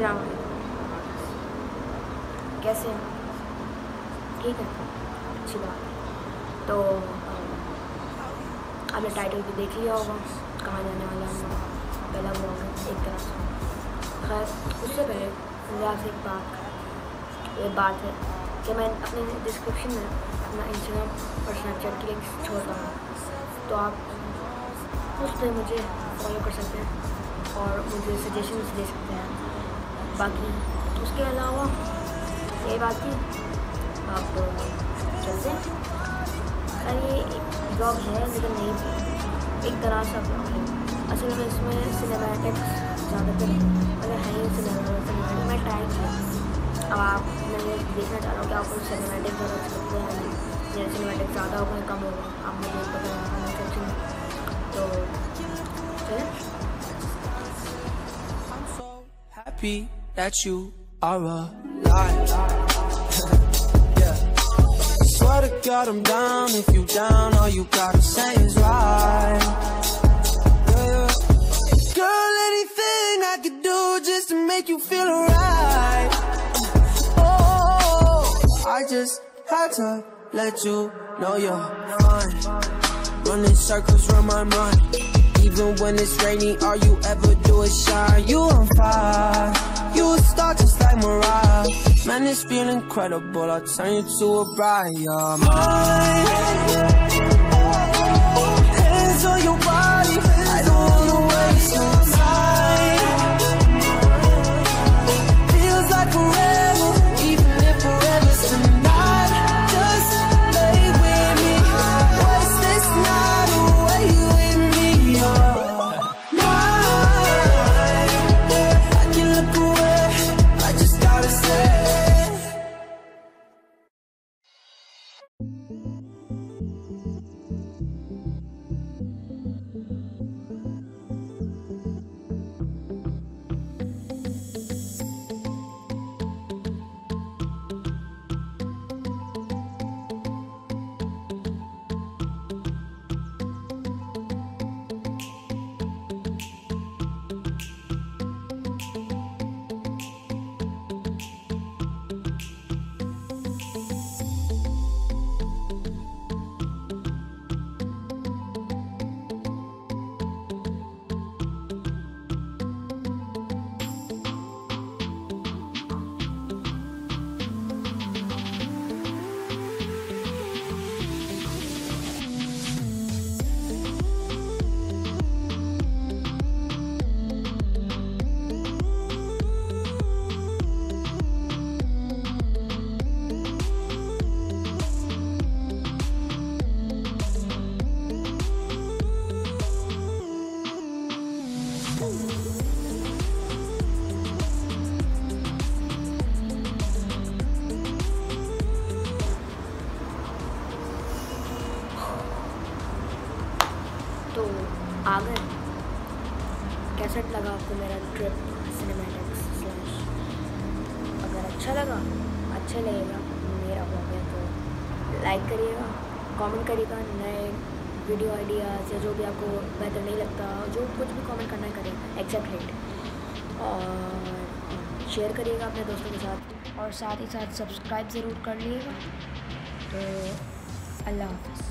अस्सलाम कैसे? हैं ठीक है। अच्छी बात। तो आपने टाइटल भी देख लिया होगा। कहाँ जाने वाला हम पहला ब्लॉग एक तरफ़ से। खैर, उससे पहले मुझे आपसे एक बात ये बात है कि मैं अपने डिस्क्रिप्शन में अपना इंस्टाग्राम और स्नैपचैट की लिंक्स छोड़ता हूँ। तो आप उस पर मुझे फॉलो कर सकते हैं और मुझे सजेशंस दे सकते हैं। बाकी उसके अलावा ये बात थी। आप चलते हैं। ये एक ब्लॉग है, लेकिन नहीं एक तरह से ब्लॉग है। असल में इसमें सिनेमैटिक्स ज़्यादातर अगर है ही सिनेमैटिक मैं ट्राई किया अब आप मैं ये देखना चाह रहा हूँ कि आपको सिनेमैटिक अच्छे लगते हैं मेरे सिनेमैटिक ज़्यादा होगा कम होगा आप मुझे बताना तो चलें। Happy. That you are alive. yeah. Swear to God I'm down. If you down, all you gotta say is right. Yeah. Girl, anything I could do just to make you feel alright. Oh, I just had to let you know you're fine. Running circles around my mind. Even when it's rainy, all you ever do is shine. You on fire, you a star just like Mariah. Man, it's feel incredible. I'll turn you to a bride. You're तो आ गए। Cassette लगा आपको मेरा trip cinematics slash अगर अच्छा लगा अच्छा लगेगा, मेरा ब्लॉग है तो लाइक करिएगा कमेंट करिएगा, नए वीडियो आइडियाज़ या जो भी आपको बेहतर नहीं लगता, जो कुछ भी कमेंट करना है करें एक्सेप्ट हिट और शेयर करिएगा अपने दोस्तों के साथ। और साथ ही साथ सब्सक्राइब ज़रूर कर लीजिएगा। तो अल्लाह हाफ़िज़।